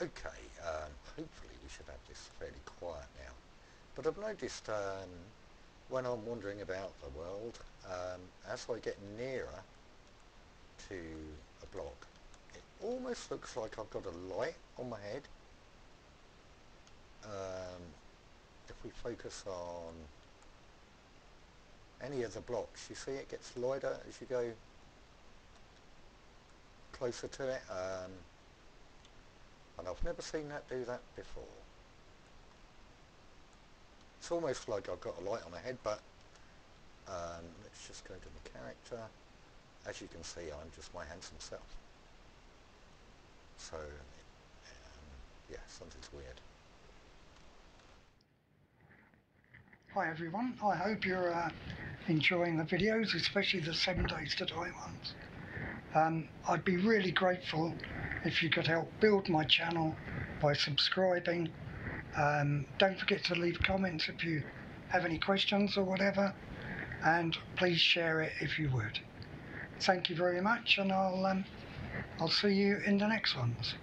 Okay, um, hopefully we should have this fairly quiet now. But I've noticed um, when I'm wandering about the world, um, as I get nearer to a block, it almost looks like I've got a light on my head. Um, if we focus on any of the blocks, you see it gets lighter as you go closer to it. And I've never seen that do that before. It's almost like I've got a light on my head, but um, let's just go to the character. As you can see, I'm just my handsome self. So, um, yeah, something's weird. Hi everyone, I hope you're uh, enjoying the videos, especially the 7 days to die ones. Um, I'd be really grateful if you could help build my channel by subscribing. Um, don't forget to leave comments if you have any questions or whatever, and please share it if you would. Thank you very much, and I'll um, I'll see you in the next ones.